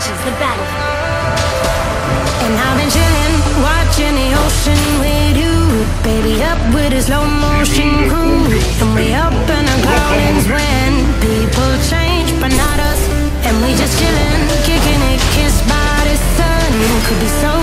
reaches the battlefield. And I've been chilling, watching the ocean with you. Baby, up with a slow motion crew. And we up in the clouds when people change, but not us. And we just chilling, kicking it, kissed by the sun. Could be so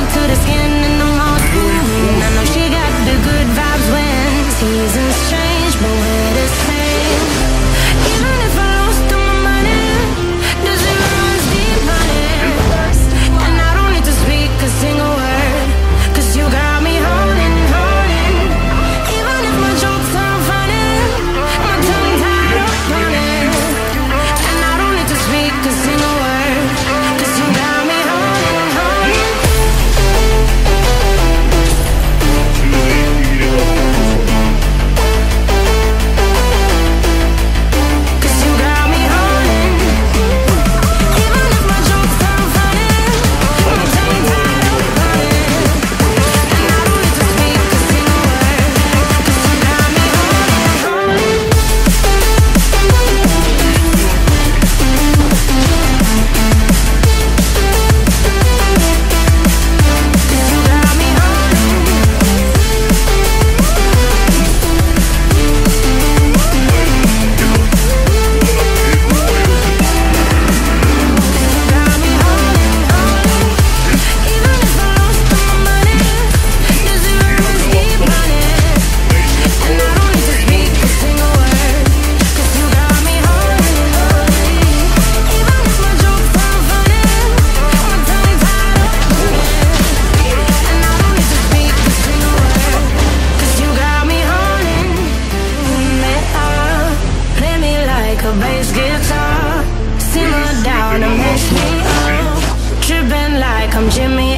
Jimmy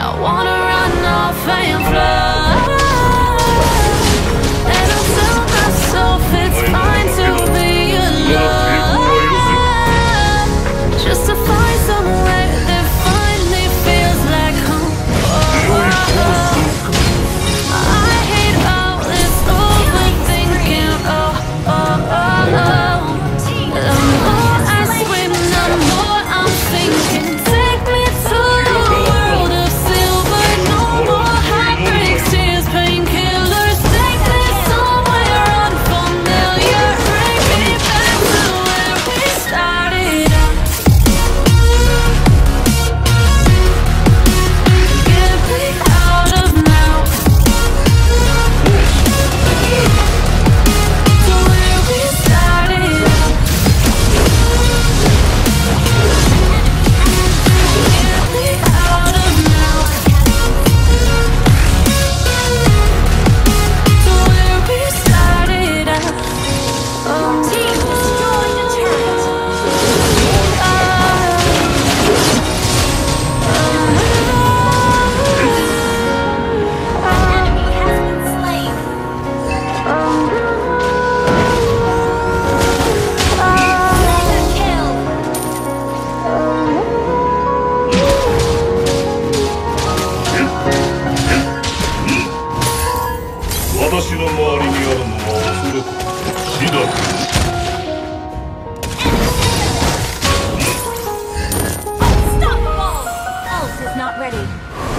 I wanna run off and fly. Amen.